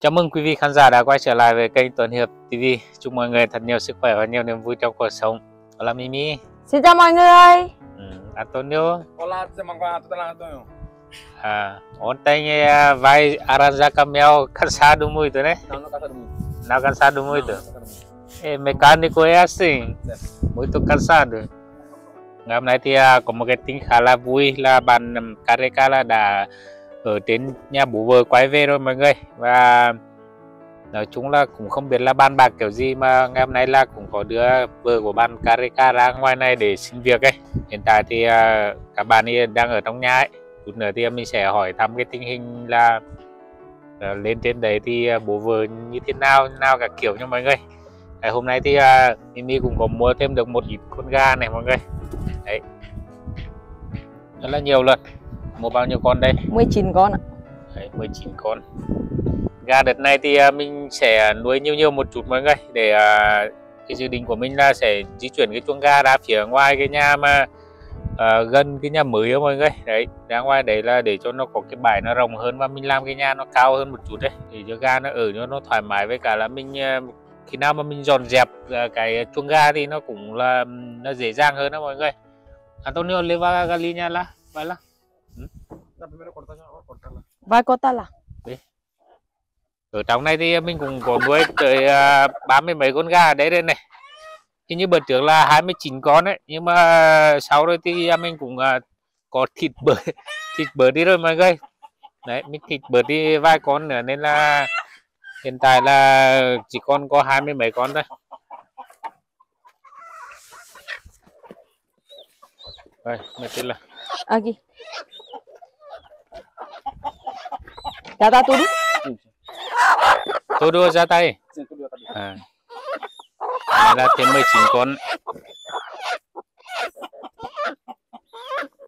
Chào mừng quý vị khán giả đã quay trở lại với kênh Tuấn Hiệp TV. Chúc mọi người thật nhiều sức khỏe và nhiều niềm vui trong cuộc sống. Hola Mimi. Xin chào mọi người. Ừ, Antonio. Hola, semangat tutan Antonio. À, ontem é vai arranjar caminhão cansado muito, né? Não, não cansado muito. Não, casa do mundo. É, mecânico é assim, muito cansado. Ngày hôm nay thì à, có một cái tin khá là vui là bạn Kareka là đã ở trên nhà bố vợ quay về rồi mọi người. Và nói chung là cũng không biết là bàn bạc kiểu gì mà ngày hôm nay là cũng có đứa vợ của bạn Karika ra ngoài này để xin việc ấy. Hiện tại thì uh, các bạn ấy đang ở trong nhà ấy. Chút nữa thì mình sẽ hỏi thăm cái tình hình là uh, lên trên đấy thì uh, bố vợ như thế nào nào cả kiểu nha mọi người. Ngày hôm nay thì uh, Mimi cũng có mua thêm được một ít con gà này mọi người. Đấy. Rất là nhiều luôn mua bao nhiêu con đây? 19 con ạ. Đấy, 19 con. Gà đợt này thì à, mình sẽ nuôi nhiều nhiều một chút mọi người để à, cái dự định của mình là sẽ di chuyển cái chuồng gà ra phía ngoài cái nhà mà à, gần cái nhà mới đó mọi người. Đấy ra ngoài đấy là để cho nó có cái bãi nó rộng hơn và mình làm cái nhà nó cao hơn một chút đấy để cho gà nó ở cho nó thoải mái. Với cả là mình à, khi nào mà mình dọn dẹp cái chuồng gà thì nó cũng là nó dễ dàng hơn đó mọi người. Antonio leva galinha lá vai lá Nah, primero. Vai cota là. ở trong này thì mình cũng có nuôi tới à, ba mươi mấy con gà ở đấy đây này hình như bữa trước là 29 con đấy nhưng mà sau rồi thì mình cũng à, có thịt bớt thịt bớt đi rồi mọi người đấy mình thịt bớt đi vài con nữa nên là hiện tại là chỉ còn có hai mươi mấy con thôi rồi mệt là. Já Dạ, dạ, tá tudo? tôi đưa ra tay. À. Là thêm 19 con.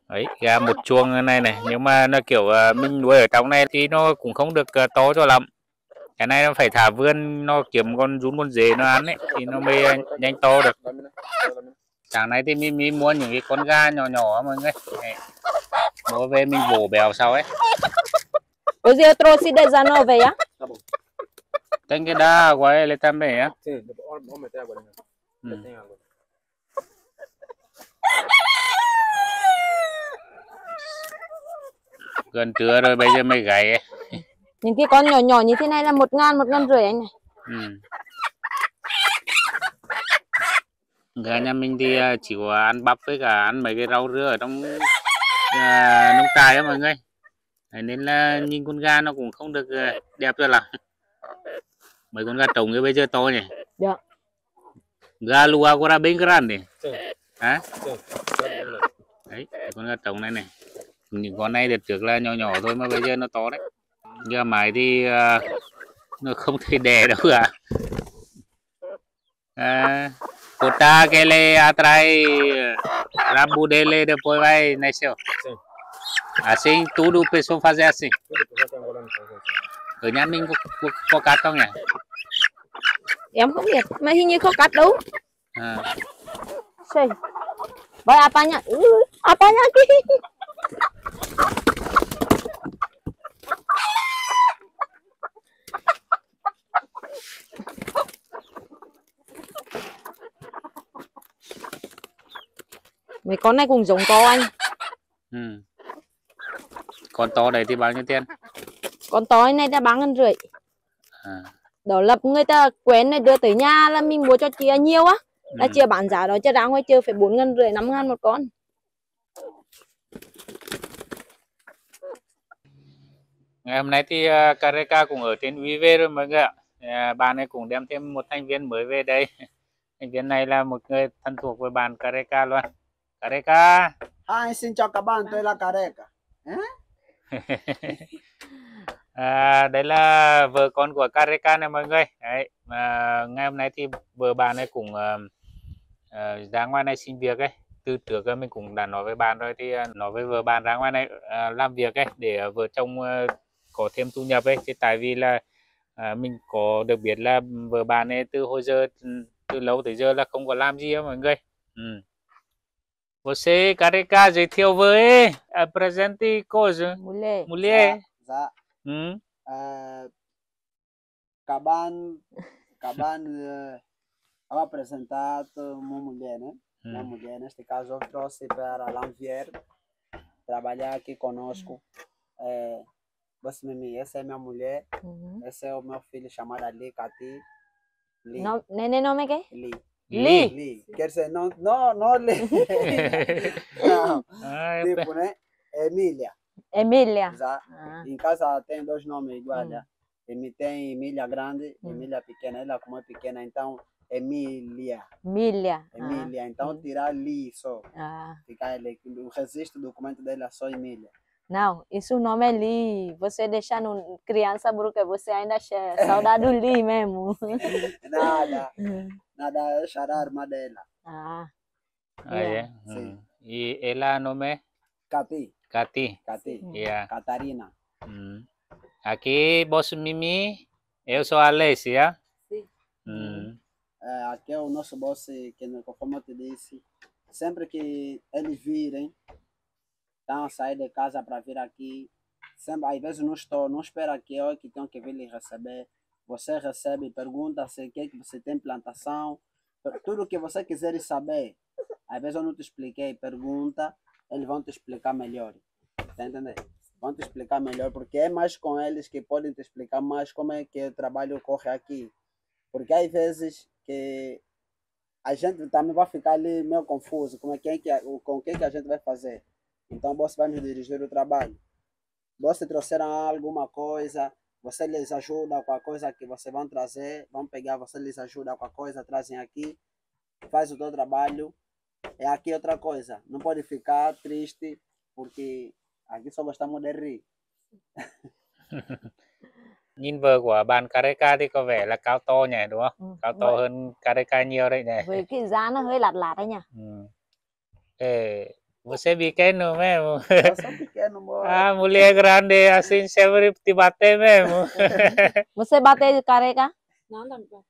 Đấy gà một chuông này này nhưng mà nó kiểu uh, mình nuôi ở trong này thì nó cũng không được uh, to cho lắm. Cái này nó phải thả vươn nó kiếm con rún con dế nó ăn ấy thì nó mới uh, nhanh to được. Lamina, này sáng nay thì mình, mình mua những cái con gà nhỏ nhỏ mọi người. Đấy. mua về mình vỗ bèo sau ấy. Hoje eu trouxe 19 á. Tá bom. tem que dar água a ele também á Sim, vamos meter água ali. né? Já tem água. gần trưa rồi bây giờ mới gãy ấy. Những cái con nhỏ nhỏ như thế này là một ngàn, một ngàn rưỡi anh này. Ừ. Gà nhà mình thì à, chỉ có ăn bắp với cả ăn mấy cái rau rưa ở trong à, nông trại á mọi người. Thế nên là nhìn con gà nó cũng không được à, đẹp cho lắm. Mấy con gà trống cái bây giờ to nhỉ? Dạ. Gà lua agora bem grande. Sim, Hả? sim. Tá bem, tá bem. Đấy, con gà trống này này. Những con này đợt trước là nhỏ nhỏ thôi mà bây giờ nó to đấy. Gà mái thì à, nó không thể đẻ đâu cả. Ah, Kota que le atrae Rambo dele depois vai nasceu. Sim. Assim tudo o pessoal fazer assim. Ở nhà mình có, có, có cắt không nhỉ? Em không biết, mà hình như không cắt đâu. À, Sei. Vai apanya. Uh, apanya aqui? Mấy con này cũng giống to anh. ừ. Con to đấy thì bao nhiêu tiền? Con to này là ba ngàn rưỡi. À, Đó là người ta quen này đưa tới nhà là mình mua cho chia nhiều á. Là ừ. chia bán giá đó cho ra ngoài chơi phải bốn ngàn rưỡi, năm ngàn một con. Ngày hôm nay thì uh, Kareka cũng ở trên UV rồi mọi người ạ. À, bạn ấy cũng đem thêm một thành viên mới về đây. Thành viên này là một người thân thuộc với bạn Kareka luôn. Kareka. Hi, xin chào các bạn, tôi là Careca. à, đấy là vợ con của Kareka này mọi người. Đấy à, ngày hôm nay thì vợ bạn này cũng uh, ra ngoài này xin việc ấy. Từ trước mình cũng đã nói với bạn rồi thì ờ, nói với vợ bạn ra ngoài này uh, làm việc ấy để vợ chồng uh, có thêm thu nhập ấy. Thì tại vì là uh, mình có được biết là vợ bạn ấy từ hồi giờ từ lâu tới giờ là không có làm gì á mọi người. Ừ. Você, giới thiệu với apresente coisa Mulher. mulher Dạ, ờ, Acabando, acabando de eu apresentar uma mulher, né? Uma Hum. mulher, neste caso, eu trouxe para Lanvier trabalhar aqui conosco. É, você, Mimi, essa é minha mulher, Ừ. esse é o meu filho chamado Ali Cati. Li. No, nene nome cái? Li. Li. Li. Quer dizer, não, não, não Li. não, Ai, tipo, né? Emília. Emília. À. Em casa tem dois nomes iguais, Hum. né? Tem Emília Grande, Hum. Emília Pequena. Ela, como é pequena, então, Emília. Emília. À. Emília. Então, Hum. tirar Li só. Ficar ele, o registro do documento dela é só Emília. Não, isso o nome é Li. Você deixar no criança porque você ainda é saudade do Li mesmo. Nada, nada, deixar a arma dela. À. ai, Yeah. é? Sim. E ela nome Cati, Cati. Cati. Hum. Yeah. Catarina. Hum. Aqui, boss Mimi, eu sou Alex, yeah? Sim. Hum. É, aqui é o nosso boss, que conforme eu te disse, sempre que eles virem, estão a sair de casa para vir aqui, sempre, às vezes não estou, não espera que eu que tenho que vir lhe receber. Você recebe, pergunta se o que, que você tem plantação, tudo que você quiser saber. Às vezes eu não te expliquei, pergunta, eles vão te explicar melhor. Tá entendendo? Vão te explicar melhor, porque é mais com eles que podem te explicar mais como é que o trabalho ocorre aqui. Porque às vezes que a gente também vai ficar ali meio confuso com quem que, o- com quem que a gente vai fazer. Então você vai nos dirigir o trabalho. Você trouxeram alguma coisa, você lhes ajuda com a coisa que vocês vão trazer, vão pegar, você lhes ajuda com a coisa, trazem aqui, faz o teu trabalho. É aqui outra coisa, não pode ficar triste, porque aqui só gostamos de rir. Nhìn vợ của bạn Kareka thì có vẻ là cao to nhỉ, đúng không? Ừ. Cao to Vậy- hơn Kareka nhiều đấy nhỉ. Với cái giá nó hơi lạt lạt đấy nha. Hum. É, você pequeno mesmo. Eu sou pequeno, amor. Ah, mulher grande assim sempre te bater mesmo. Você bater careca? Não, não, não.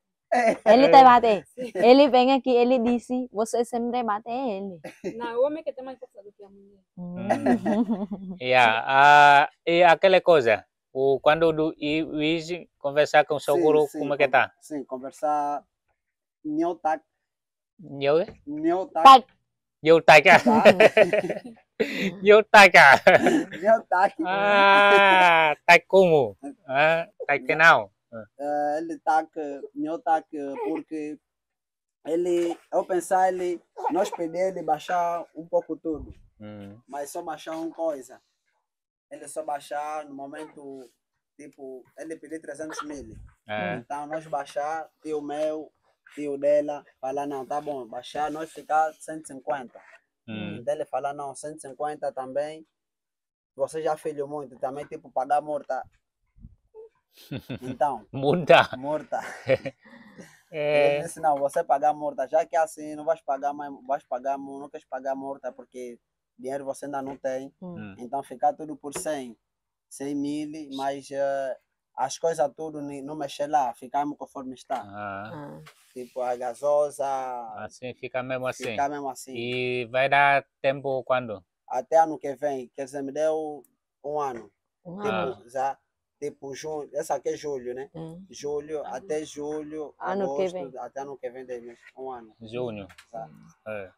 Ele te bate. Ele vem aqui, ele disse, você sempre bate ele. Não, o homem que tem mais força do que a mulher. Hum. Yeah, ah, e aquela coisa, o quando do e Luiz conversar com o seu Sim, guru, sim, como é que tá? Sim, conversar. Nhotac. Nhớ, Yêu tay cả, yêu tay cả. Ah, tay como? Ah, tay que nào? Eh, ele tá que meu tá que porque ele eu pensar ele nós pedir ele baixar um pouco tudo Hum. mas só baixar uma coisa ele só baixar no momento tipo ele pediu 300 mil Ah, então nós baixar tio meu tio dela falar não tá bom baixar nós ficar 150 hum. então ele falar não 150 também. Você já filho muito também tipo pagar morta então Muda. morta Ele É, disse, não, você pagar multa, já que é assim, não vais pagar mais, vais pagar, não queres pagar multa porque dinheiro você ainda não tem, hum. então ficar tudo por 100, 100 mil, mas eh, as coisas tudo não mexer lá, ficamos conforme está. Ah, À. Tipo, a gasosa, assim fica mesmo assim. ficar mesmo assim. E vai dar tempo quando? Até ano que vem, quer dizer, me deu um ano, Um Ah. ano. tipo, já, tipo, junho, essa aqui é julho, né? É. Julho, até julho, Ano que agosto, vem. até ano que vem, um ano. Junho. Tá. É.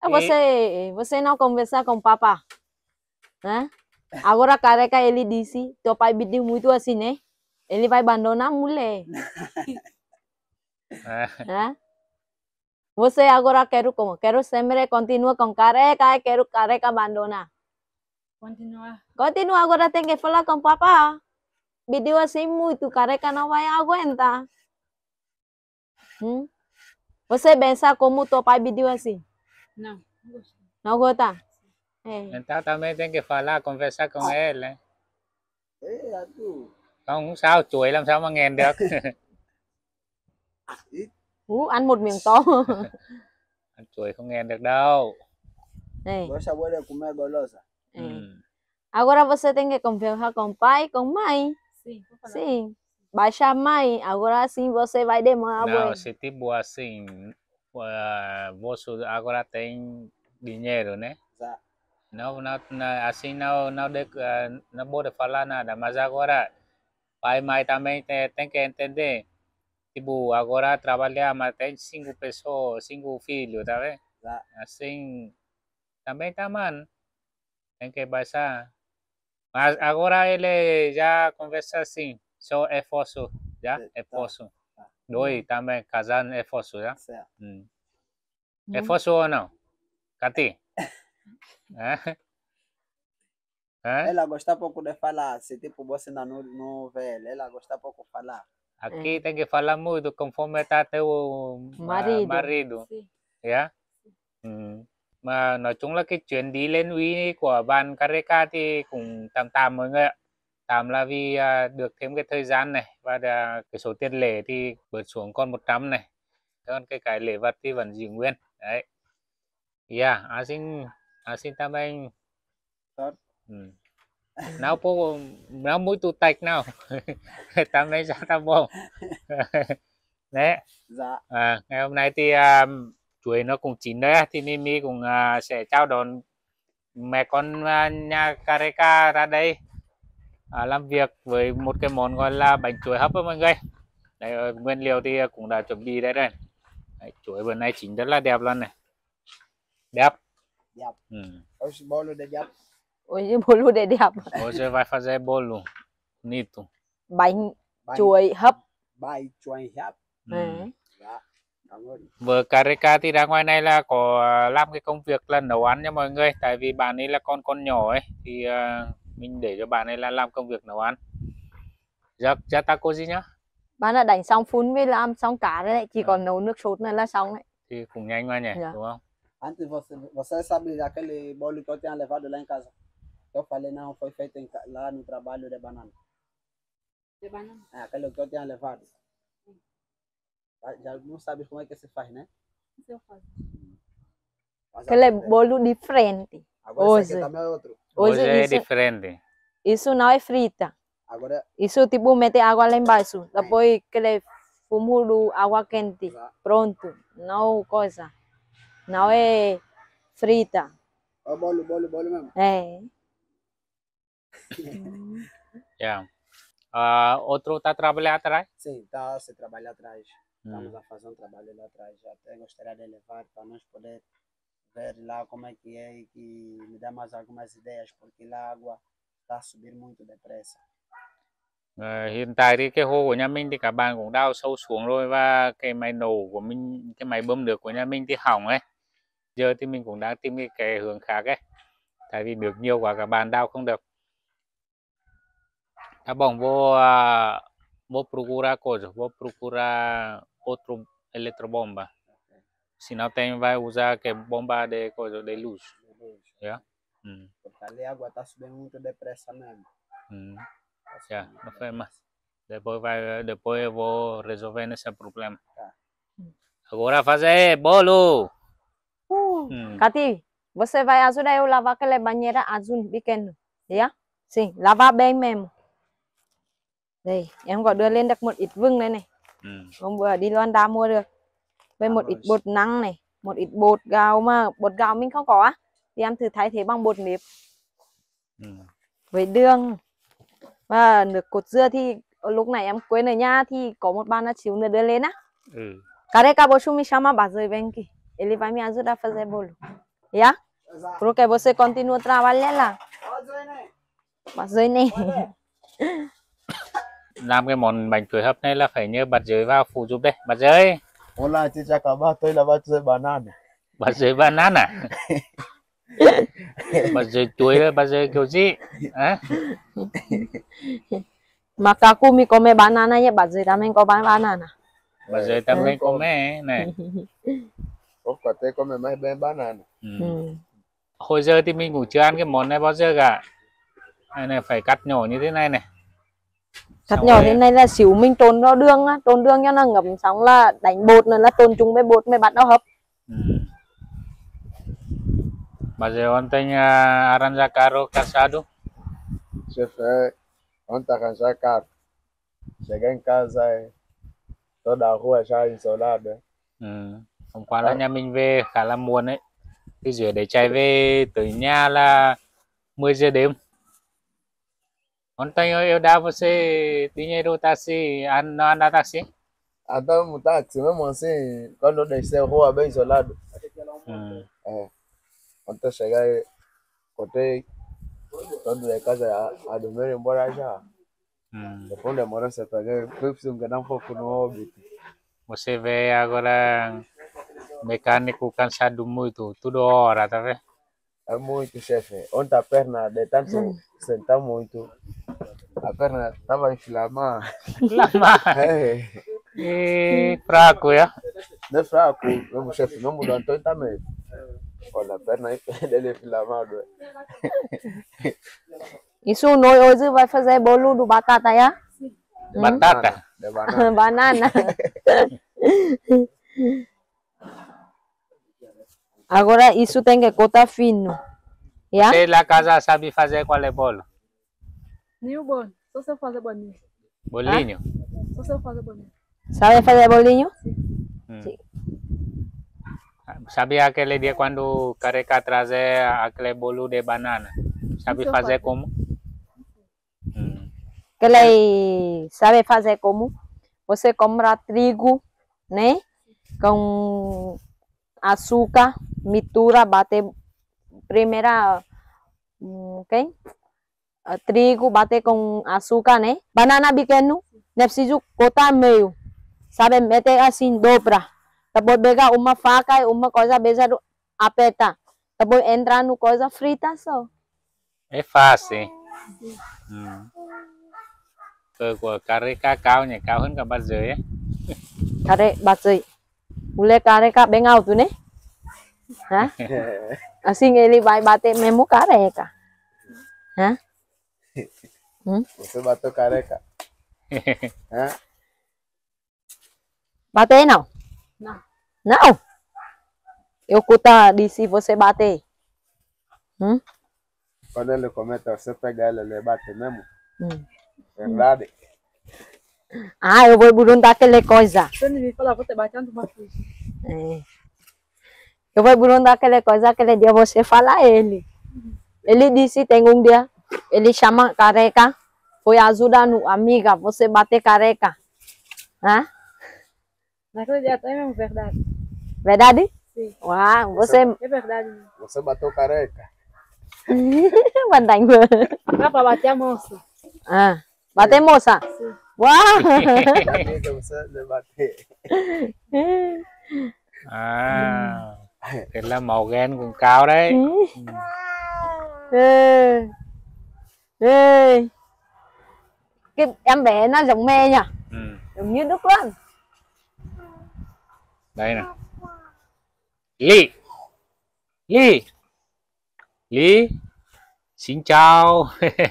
Ah, você, você não conversar com o papá, né? Agora careca ele disse, teu pai pediu muito assim, né? Ele vai abandonar a mulher, Ah, né? Você agora quero como? Quero sempre continua com careca e quero careca abandonar. Continuar. Continua agora tem que falar com papá. Pediu assim muito, careca não vai aguentar. Hum? Você pensa como teu pai pediu assim? Não, não gosto. Não gosta? É. Então também tem que falar, conversar com ele. né? É, tu. Không sao, chuối làm sao mà nghèn được. Ú, ăn một miếng to. Ăn chuối không nghèn được đâu. Golosa. é. Ừ. Agora você tem que conversar com o pai, com mãe. Sim. Sim. Baixa a mãe. Agora sim você vai demorar. Não, se tipo assim, ah, você agora tem dinheiro, né? Não, não, não, assim não, não, de, ah, não pode falar nada, mas agora pai mai também tem, tem que entender. Tipo, agora trabalhar, mas tem cinco pessoas, cinco filhos, tá vendo? Assim, também tá, mano. Tem que baixar. Mas agora ele já conversa assim, só esforço, já? Tá. Esforço. Tá. Dois também, casando esforço, já? Certo. Hum. Hum. Esforço ou não? Cati? Hã? Hã? Ela gosta pouco de falar, se tipo você não, não vê ela, ela gosta pouco de falar. Aqui tem que falar muito conforme está teu ah, Marido. marido. Sí. Yeah. Ừ. Mà nói chung là cái chuyến đi lên uy của bạn Kareka thì cũng tạm tạm mọi người ạ. Tạm là vì à, được thêm cái thời gian này và à, cái số tiền lẻ thì bớt xuống còn 100 này. Còn cái cái lễ vật thì vẫn giữ nguyên. Đấy. Yeah, asin asin também. Tốt. Ừ. Não po, não muito tech não. também já tá bom. Đấy. Dạ. À, ngày hôm nay thì à, chuối nó cũng chín đấy thì Mimi cũng à, sẽ chào đón mẹ con à, nhà Kareka ra đây à, làm việc với một cái món gọi là bánh chuối hấp đó mọi người đây ờ, nguyên liệu thì cũng đã chuẩn bị đây rồi đấy, chuối bữa nay chín rất là đẹp luôn này đẹp Đẹp. ừ. Os bolos de diabo. Hoje bolo de diabo. hoje vai fazer bolo bonito Bánh Bánh chuối hấp. Bài chuối hấp. ừ. Ừ. Dạ. Vợ Kareka thì ra ngoài này là có làm cái công việc là nấu ăn cho mọi người tại vì bạn ấy là con con nhỏ ấy thì à, mình để cho bạn ấy là làm công việc nấu ăn dạ dạ ta cô gì nhá Bạn đã đánh xong phun với làm xong cá rồi đấy. Chỉ À. còn nấu nước sốt nữa là xong đấy. thì cũng nhanh mà nhỉ Dạ. đúng không Antes você, você sabe daquele bolo que eu tinha levado lá em casa? Eu falei, não, foi feito em, lá no trabalho de banana. De banana. É, aquele que eu tinha levado. Ah, Já não sabe como é que se faz, né? Isso eu faço. Mas là agora- bolo diferente. Agora esse hoje. aqui também é outro. hoje, Hoje é isso, diferente isso não é frita. Agora, Isso tipo mete água lá embaixo. Depois que ele fumo do água quente. Pronto. Não coisa. Não é frita. Ó, bolo, bolo, bolo mesmo. É. yeah. Ah, outro tá trabalhando atrás Sim, está a se trabalhar atrás. Estamos ừ. a fazer um trabalho lá atrás. Até gostaria de levar para nós poder ver lá como é que é e que me dá mais algumas ideias, porque lá a água está a subir muito depressa. Ờ, hiện tại thì cái hồ của nhà mình thì các bạn cũng đào sâu xuống rồi và cái máy nổ của mình cái máy bơm nước của nhà mình thì hỏng ấy giờ thì mình cũng đang tìm cái, cái hướng khác ấy tại vì nước nhiều quá các bạn đào không được tá bom vou ah, vou procurar coisa vou procurar outro eletrobomba se não tem vai usar que bomba de coisa de luz de luz. Yeah. ừ. Porque ali a água está subindo muito depressa mesmo. Ừ. Tá Yeah, não foi mais. Depois vai, depois eu vou resolvendo esse problema. Tá. Agora fazer bolo. Hum. Kati, você vai ajudar eu lavar aquela banheira azul pequeno. Yeah? Sim, lavar bem mesmo. Đây, em có đưa lên được một ít vừng đây này. Hum. Hôm bữa đi Luanda mua được. Với một ít bột năng này, một ít bột gạo mà bột gạo mình không có á. Thì em thử thay thế bằng bột nếp Hum. với đường. Và nước cốt dưa thì lúc này em quên ở nhà thì có một bạn đã xíu nữa đưa lên á. Ừ. Care acabou de me chamar Bazoi, vem aqui. Ele vai me ajudar a fazer bolo. Yeah? Exato. Porque você continua trabalhando lá. Ó, Zé, né? Bazoi này. Làm cái món bánh chuối hấp này là phải nhờ bát giới vào phụ giúp đây. Bát giới, Olá, a gente acabar de levar fazer banana. bát giới banana. bát giới chuối là bát giới kiểu gì? Hả? Macaco me come banana e Bazoi também come banana. Bát giới também come này. Vou ficar até comer mais bem banana. Ừ. Ừ. Hồi giờ thì mình cũng chưa ăn cái món này bao giờ cả. Này này phải cắt nhỏ như thế này này. Cắt Xong nhỏ rồi- thế này là xíu mình trộn vào đường á, trộn đường cho nó ngấm xong là đánh bột nữa là trộn chung với bột mới bắt nó hấp. Ừ. Mas ontem uh, arranjar carro cansado. Chefe, é, ontem arranjar carro. Cheguei em casa toda a rua já isolada. Ừ. Hôm qua là nhà mình về khá là muộn ấy. Thì rửa để chạy về tới nhà là 10 giờ đêm. Eu, eu dava você dinheiro táxi, an- não anda táxi? Até um táxi, mesmo assim, quando eu descer a rua bem isolado, Hmm. ontem chegar aí, contei todo de casa a, a dormir embora já. Hmm. Depois demorou se pegar, ganhar um pouco no óbito. Você vê agora mecânico cansado muito, tudo hora, tá vendo? É muito, chefe. Ontem a perna, de tanto sentar muito, a perna estava inflamada. Lama. É, E fraco, ya? não é fraco, mesmo chefe, mesmo do Antônio também. Olha, a perna dele inflamada. Isso nós hoje vai fazer bolo do batata, ya? Batata. De banana. Banana. Agora isso tem que cortar fino. Ya? Você lá casa sabe fazer qual é bolo? O bolo. Só se eu fazer bolinho. Bolinho? Só se eu fazer bolinho. Sabe fazer bolinho? Hmm. Sim. Sabe aquele dia quando careca trazer aquele bolo de banana? Sabe eu fazer faço. como? Ele sabe fazer como? Você compra trigo, né? Com açúcar, mistura, bate primeira, hum, ok? Ah, Trigo, bate com açúcar, né? Banana pequeno, não é preciso cortar meio. Sabe, meter assim, dobra. Depois pegar uma faca e uma coisa, beijar, aperta. Depois entrar no coisa frita só. É fácil. Hmm. Cơ của careca cao nhỉ, cao hơn cả ấy. Batsay. Ule kare ka bem alto, né? Hã? Assim ele vai bater mesmo careca. Hã? Você bateu careca. Hã? Bater não? Não. Não? Eu cuta disse você bater. Hum? Quando ele comenta, você pega ele, ele bate mesmo. Hum. Verdade? Ah, eu vou perguntar aquela coisa. Ele falar, vou te batendo uma coisa. É. Eu vou perguntar aquela coisa, aquele dia você fala a ele. Ele disse, tem um dia, ele chama careca, foi ajudar no amiga, você bater careca. Hã? Naquele dia até mesmo verdade. Verdade? Sim. Uau, você É verdade. mesmo. Você bateu careca. Vừa. Dá pra bater a moça. Bà tên một à? Wow. À, thế là màu gen cũng cao đấy. Ê. Ê. Cái em bé nó giống mẹ nhỉ? Ừ. Giống như Đức luôn. Đây nè. Ly. Ly. Ly. Xin chào.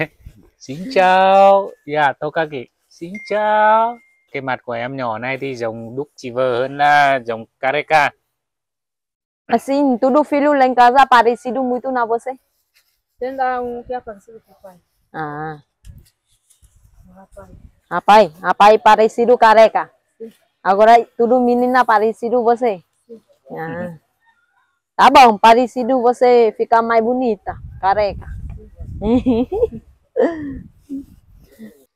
Xin chào. Dạ, tôi các chị. Xin chào. Cái mặt của em nhỏ này thì giống đúc chỉ vờ hơn là giống Kareka. Assim, tudo filho lá em casa parecido muito na você. Tem lá um que é parecido com o pai. À, Um rapaz. rapaz, rapaz parecido careca. Agora tudo menina parecido você. Ah. Tá bom, parecido você fica mais bonita, careca.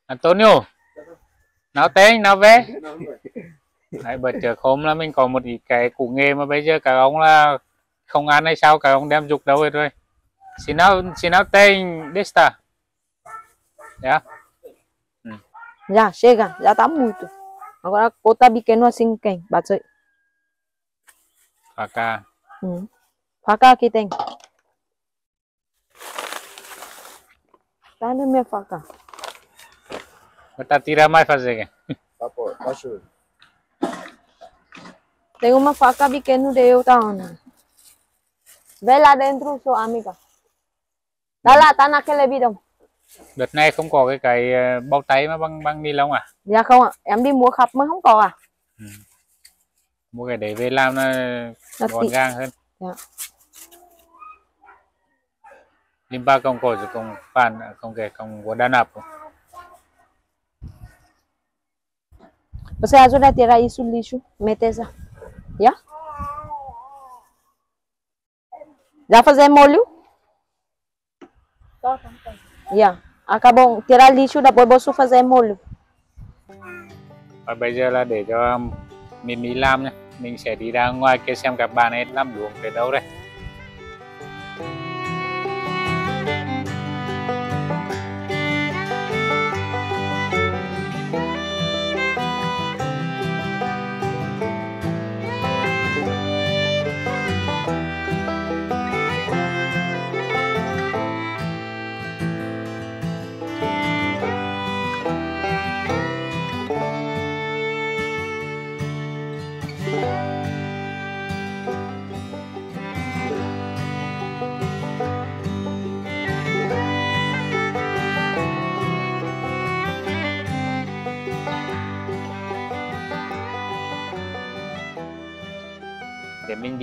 Antonio. Nào tên, nào về. Đấy, bật chờ khóm là mình có một cái cụ nghề mà bây giờ các ông là không ăn hay sao các ông đem dục đâu hết rồi. Xin nào, xin nào tên Desta. Dạ. Já, chega, já tá muito. Agora corta pequeno assim quem? Bate. Faca. Hum. Faca aqui tem. Tá na minha faca. Người ta tira mai fazer kìa. Tá, pô, tá show. Tem uma faca pequena de eu tá onde? Vê lá dentro, sua amiga. Tá lá, tá naquele bidão. Đợt này không có cái cái ờ, bao tay mà băng băng ni lông à? Dạ không ạ, em đi mua khắp mới không có à. Mua cái để về làm nó Nó gọn tị- gàng hơn. Dạ. Limpa không có rồi không phản không kể không có đàn áp. Você ajuda a tirar isso lixo, mete essa. Já? Fazer molho? Já. Acabou tirar lixo, depois você fazer molho. và bây giờ là để cho mình Mỹ làm nhé mình sẽ đi ra ngoài kia xem các bạn ấy làm luồng tới đâu đây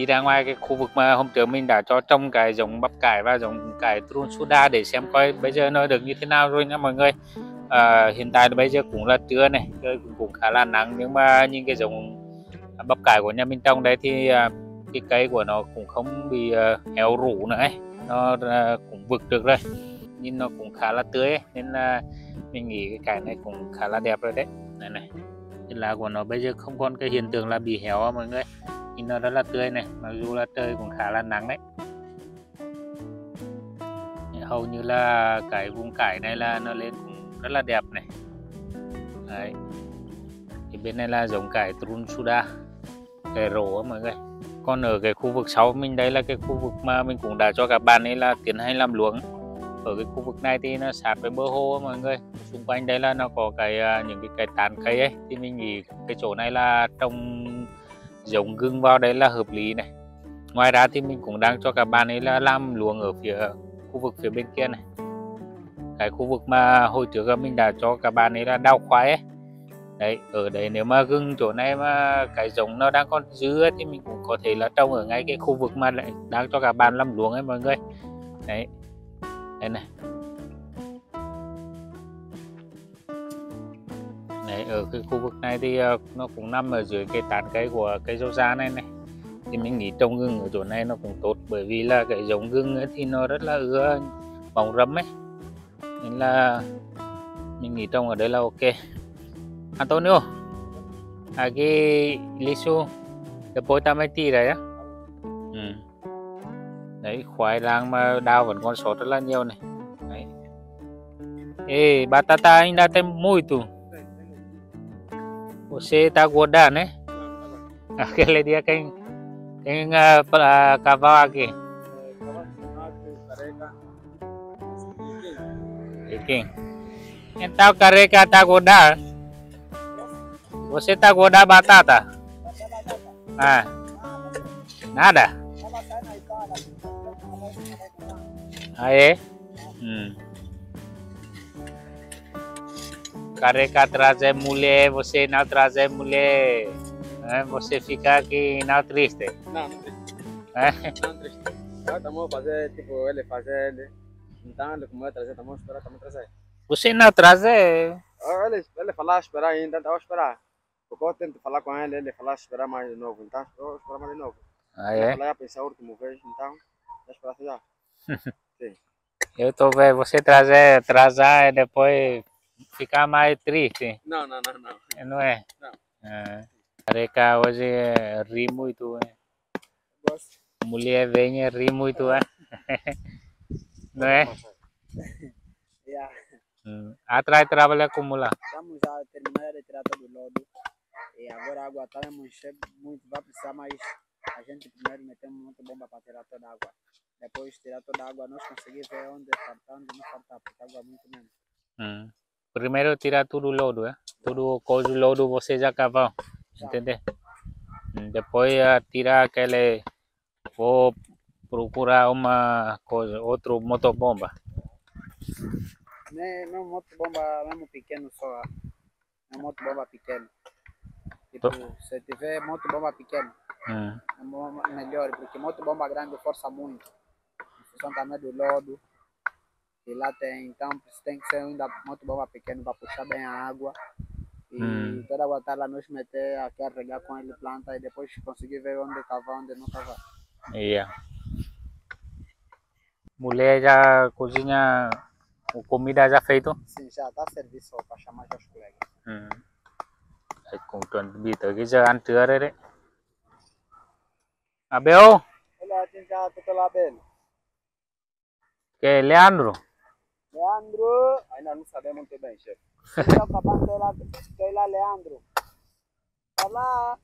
đi ra ngoài cái khu vực mà hôm trước mình đã cho trồng cái giống bắp cải và giống cải Trunsuda để xem coi bây giờ nó được như thế nào rồi nha mọi người à, hiện tại bây giờ cũng là trưa này trời cũng, cũng khá là nắng nhưng mà những cái giống bắp cải của nhà mình trồng đây thì à, cái cây của nó cũng không bị à, héo rũ nữa ấy. nó à, cũng vực được rồi nhìn nó cũng khá là tươi ấy. nên là mình nghĩ cái cải này cũng khá là đẹp rồi đấy này này cái lá của nó bây giờ không còn cái hiện tượng là bị héo mọi người nhìn nó rất là tươi này, mặc dù là trời cũng khá là nắng đấy. Hầu như là cái vùng cải này là nó lên cũng rất là đẹp này. Đấy. Thì bên này là giống cải Trunsuda cải rổ á mọi người. Còn ở cái khu vực sau mình, đây là cái khu vực mà mình cũng đã cho các bạn ấy là tiến hành làm luống. Ở cái khu vực này thì nó sát với bờ hồ á mọi người. Xung quanh đây là nó có cái à, những cái cái tán cây ấy. Thì mình nghĩ cái chỗ này là trồng giống gừng vào đấy là hợp lý này. Ngoài ra thì mình cũng đang cho các bạn ấy là làm luồng ở phía khu vực phía bên kia này. Cái khu vực mà hồi trước mình đã cho các bạn ấy là đào khoai ấy. Đấy ở đấy nếu mà gừng chỗ này mà cái giống nó đang còn dư ấy, thì mình cũng có thể là trồng ở ngay cái khu vực mà lại đang cho các bạn làm luồng ấy mọi người. Đấy đây này. Ở cái khu vực này thì ờ, nó cũng nằm ở dưới cái tán cây của cây dâu da này này. Thì mình nghĩ trồng gừng ở chỗ này nó cũng tốt bởi vì là cái giống gừng ấy thì nó rất là ưa bóng râm ấy. Nên là mình nghĩ trồng ở đây là ok. Antonio aquí lisu después también tira ya ừ. đấy khoai lang mà đào vẫn còn sót rất là nhiều này. Đấy. Ê, batata ainda tem muito. Você Usita goda, nih. Eh. akhirnya dia akeng, akeng, eh, kapal lagi. Eh, oke, oke. Inta, kareka, ta goda. Usita goda, bata, ta. Nah, nada. Aye. Hmm. Careca trazer mulher, você não trazer mulher, né? você fica aqui não triste. Não, não triste. né? Não triste. Estamos a fazer, tipo, ele fazer ele. Então, ele como vai trazer, estamos a esperar, estamos a trazer. Você não trazer, Ah, Ele, ele falar esperar ainda, então eu esperar. Porque eu tento falar com ele, ele falar esperar mais de novo. Então, eu esperar mais de novo. ah, Ele é? falar, ia pensar a última vez, então, vou esperar já. Eu tô vendo você trazer, trazar e depois ficar mais triste, Não, não, não, não. não é? Não. Ah, Careca hoje eh, ri muito, né? Gosto. Mulher vem e ri muito, né? não é? Yeah. Hum. Atrás trabalha como lá. Estamos a terminar de tirar todo o lodo. E agora a água está encher muito, vai precisar mais. A gente primeiro metemos muita bomba para tirar toda a água. Depois de tirar toda a água, nós conseguimos ver onde falta, onde não falta, porque a água é muito menos. Hum. Primeiro tirar tudo o lodo, é? Tudo o coisa do lodo você já cavou, entendeu? Depois tirar aquele. Vou procurar uma coisa, outro motobomba. Não moto bomba mesmo pequeno só. É moto bomba pequeno. Tipo, se tiver moto bomba pequeno, Hum. é mo- melhor, porque moto bomba grande força muito. Em função também do lodo. E lá tem, então tem que ser ainda moto bomba pequeno para puxar bem a água. E Hum. toda a tá lá, nós meter aqui a regar com ele planta e depois conseguir ver onde cavar, onde não cavar. Iya. Mulher já cozinha O comida já feito? Sim, já está serviço para chamar os colegas. Ừ. Đấy, cũng chuẩn bị tới cái giờ ăn trưa đấy đấy. Abel, Olá, quem já está lá bem? que Leandro. Leandro. Ainda não sabemos muito bem, chefe. Estou acabando de lá, de lá, Leandro. Olá.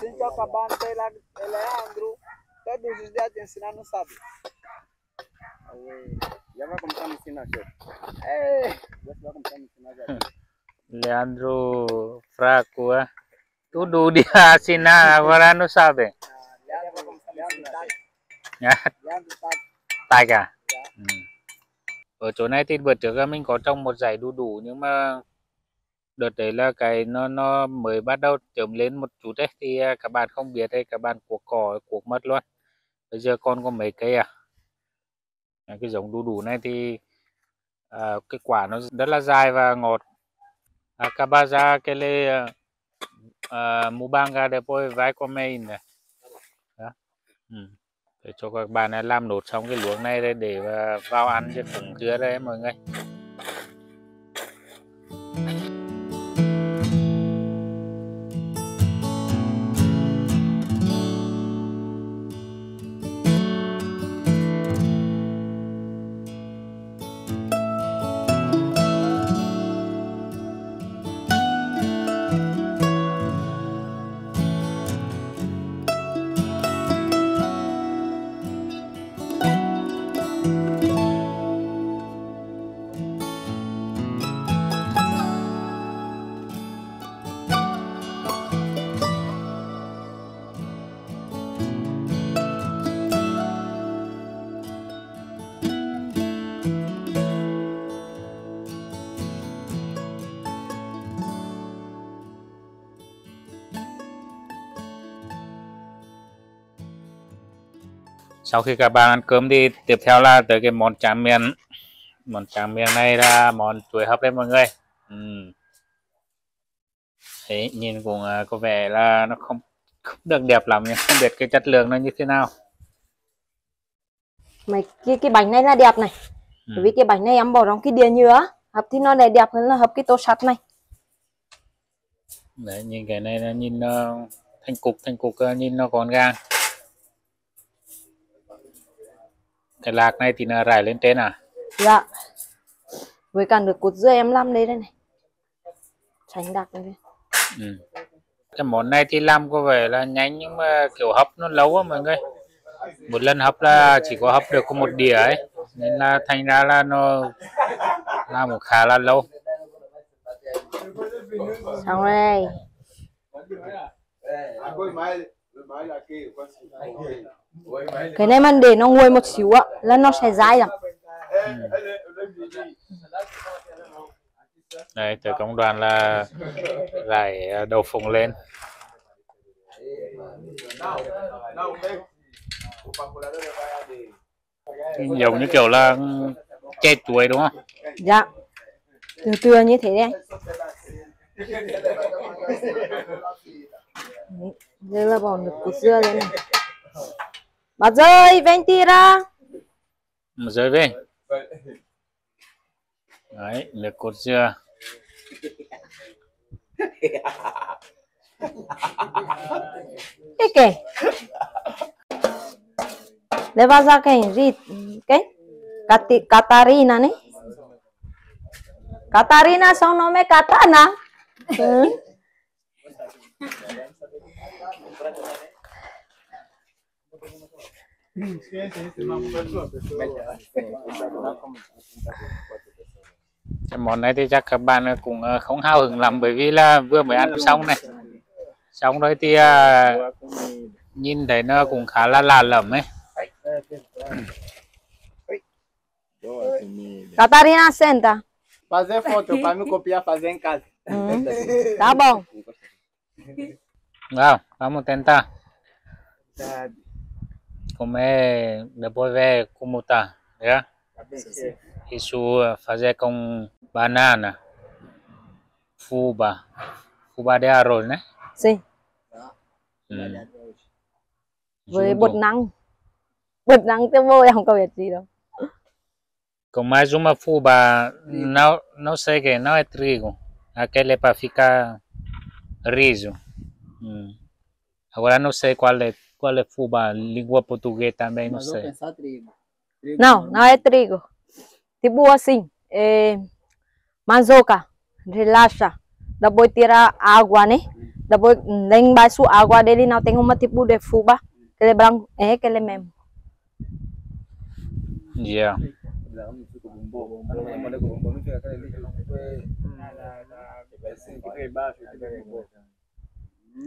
Sim, estou acabando de lá, Leandro. Todos os dias te ensinar, não sabe. Já vai começar a me ensinar, chefe. É. Já vai começar a me ensinar já. Leandro Fraco, ah. Tudo dia sina agora não sabe. Leandro a me ensinar. Nhá, Leandro Ở chỗ này thì bữa trước mình có trồng một dải đu đủ nhưng mà đợt đấy là cái nó nó mới bắt đầu chớm lên một chút đấy thì à, các bạn không biết đấy các bạn cuột cỏ cuột mất luôn. Bây giờ con có mấy cây à. Cái giống đu đủ này thì à, cái quả nó rất là dài và ngọt. À, Acabaza que le à, mubanga depois vai comer ainda. Đó. Ừ. Để cho các bạn làm nốt xong cái luống này để, vào- ăn cho phần dứa đấy mọi người. Sau khi các bạn ăn cơm thì tiếp theo là tới cái món tráng miệng. Món tráng miệng này là món chuối hấp đấy mọi người. Ừ. Đấy, nhìn cũng à, có vẻ là nó không không được đẹp lắm nhưng không biết cái chất lượng nó như thế nào. Mày cái cái bánh này là đẹp này. Ừ. Bởi vì cái bánh này em bỏ trong cái đĩa nhựa hấp thì nó lại đẹp hơn là hấp cái tô sắt này. Đấy, nhìn cái này nó nhìn nó thành cục thành cục ờ, nhìn nó gọn gàng. Cái lạc này thì nó rải lên trên à? Dạ. Với cả nước cốt dưa em làm đây đây này. Tránh đặc này. Ừ. Cái món này thì làm có vẻ là nhanh nhưng mà kiểu hấp nó lâu á mọi người. Một lần hấp là chỉ có hấp được có một đĩa ấy. Nên là thành ra là nó làm cũng khá là lâu. Xong đây. Cái này mà để nó nguội một xíu ạ là nó sẽ dai lắm. Đây, từ công đoàn là rải ờ, đậu phụng lên. Giống như kiểu là che chuối đúng không? Dạ. Từ từ như thế đây. Đấy, Giờ là bỏ nước cốt dưa lên này. Bà rơi, vem tira. Một rơi về. Đấy, nước cốt dưa. Cái kể. Leva ra cái gì? Cái? Cati- Catarina này. Catarina sao nome Katana? Ừ. Món này thì chắc các bạn cũng ờ, không hào hứng lắm bởi vì là vừa mới ăn xong này. Xong rồi thì à, nhìn thấy nó cũng khá là lạ lẫm ấy. Catarina, senta. Fazer foto para me copiar, fazer em casa. Ừ. Tá bom. Wow, vamos tentar. Comer depois ver como tá, já? Isso eh, fazer com banana, fuba, fuba de arroz, né? Sim. Ừ. Với Junto. bột năng. Bột năng tiêu em không có biết gì đâu. Com mais uma fuba, não, não sei que não é trigo. Aquele é para ficar riso. Hum. Agora não sei qual é, qual é fuba, língua portuguesa também, não Mas vou sei. pensar trigo. Trigo Não, não é trigo. Tipo assim, é, manzoca, relaxa. Depois tira a água, né? Depois, lá embaixo, a água dele não tem uma tipo de fuba. Aquele branco, é aquele mesmo. Yeah.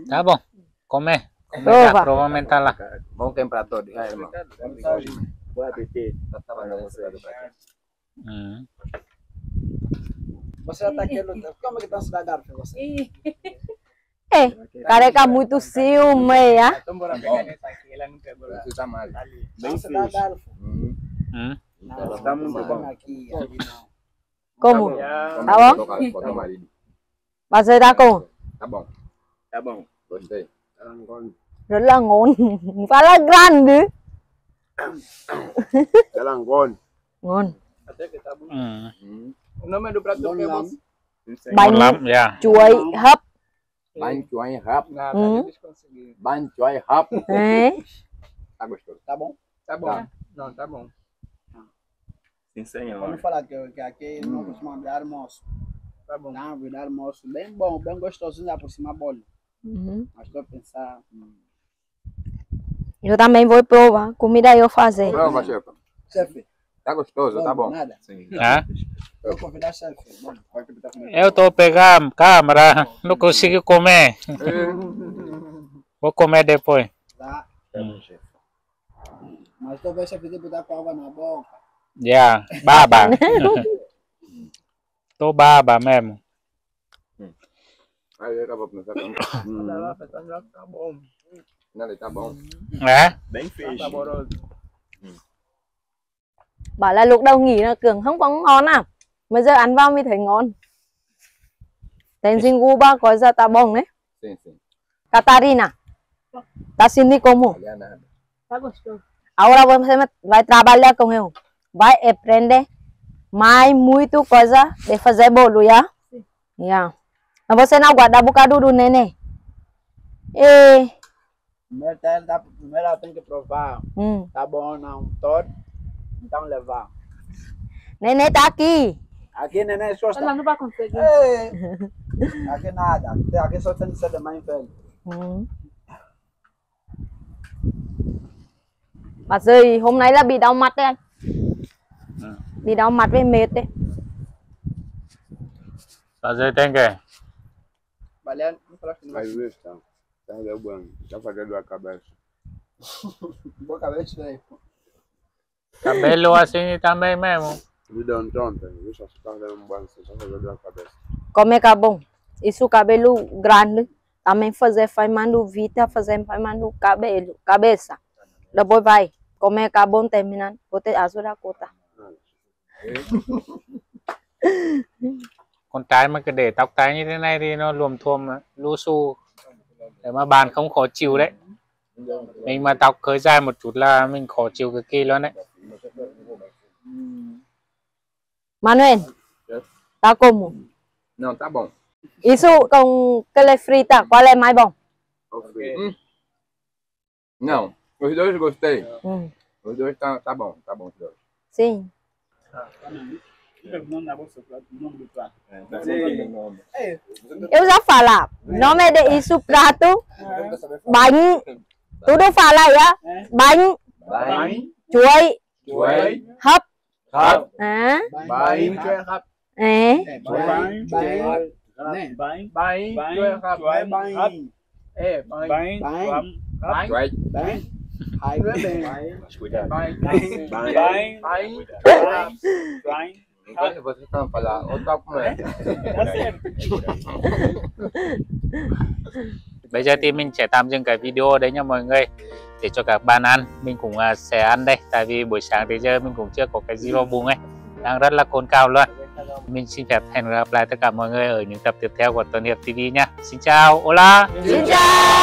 Tá bom. Come. Prova. prova aumentar tá lá. Bom temperador. É ah, né, irmão. Boa apetite. Hum. Você. Já tá querendo... Como é que tá a cidade da você? É, careca muito ciúme, ah. Pegar essa aqui, ela nunca bora. Você. Bem feliz. Hum. Hum? Então, tá muito bom. Tá como? Tá bom? Mas bom? Tá como? Tá bom. Tá bom. Gostei. Ngon. Fala grande. Telangone. Ngon. Hum. Hum. O nome do prato Bom que é lá. bom. Bánh yeah. chuối hấp. Bánh chuối hấp. Nada, Hum. eles conseguiram. Bánh chuối hấp. É. Tá gostoso. Tá bom? Tá bom. Não, tá bom. Sim, senhor. Vamos falar que, que aqui não costuma dar almoço. Tá bom. Não, vou dar almoço bem bom, bem gostosinho lá por cima bola. Uhum. Mas estou a pensar. Eu também vou provar. Comida eu fazer. Prova, chefe. Chefe, Tá gostoso, tá bom. Nada. Sim. Hã? Eu vou convidar chefe. Eu tô a câmera, não consigo comer. Vou comer depois. Tá? Hum. Mas talvez chefe de botar com água na boca. Yeah, baba. tô baba mesmo. Aí eu tava pensando. Hum. Tá bom. Nada, tá bom. É? Bem feio. Saboroso. Bảo là lúc đầu nghĩ là Cường không có ngon à. Mà giờ ăn vào mới thấy ngon. Tenzin Guba có ra tá bom, né? Sim, sim. Catarina. Tá sendo como? Olha tá gostoso. Agora você vai trabalhar com eu. Vai aprender mais muito coisa de fazer bolo, já? Yeah. Mas você não guarda bocado do neném. E... Primeiro, tá- tá- primeiro ela tem que provar. Hum. Tá bom não? Todo. Então levar. Neném tá aqui. Aqui neném só Ela está. não vai conseguir. Ei! Aqui nada. Aqui só tem que ser de mãe velha. Ừ. Bà ơi, hôm nay là bị đau mặt đấy anh. Bị đau mặt với mệt đấy. Fazer tem que. Valendo, não falaste que não vai. Mas isso, tá. Tá derrubando. Tá fazendo a cabeça. Boa cabeça aí. Cabelo assim também mesmo. Vida ontem. Isso, você tá fazendo um banho. Você tá fazendo a cabeça. Como é que é bom? Isso cabelo grande. Também fazer fazendo vita, fazer fazendo cabelo, cabeça. Depois vai. Como é que é bom terminando? Vou ter azul da cota. Con trai mà cứ để tóc tai như thế này thì nó luồm thuồm lu su. Để mà bạn không khó chịu đấy. Mình mà tóc hơi dài một chút là mình khó chịu cực kỳ luôn đấy. Manuel, tá como? Não, tá bom. Isso com aquele frita, qual é mais bom? Hum. Não, os dois gostei. Os dois tá, tá bom, tá bom os dois. Sim. Eu já falar. Nome de isso prato, bánh. Tudo fala já. Bánh, Bánh, chuối, chuối, hấp. hấp, À, bánh, é. Bem, bem, né? Bem, bem, bem, bem. É, bem, Bem, chuối. bem. Aí não é bem. bem, Bem, bem, bem. Enquanto vocês estão falando, eu tô comendo. Bây giờ thì mình sẽ tạm dừng cái video ở đây nha mọi người để cho các bạn ăn. Mình cũng à, sẽ ăn đây tại vì buổi sáng tới giờ mình cũng chưa có cái gì vào bụng ấy. Đang rất là cồn cào luôn. Mình xin phép hẹn gặp lại tất cả mọi người ở những tập tiếp theo của Tuần Hiệp TV nha. Xin chào hola Xin chào.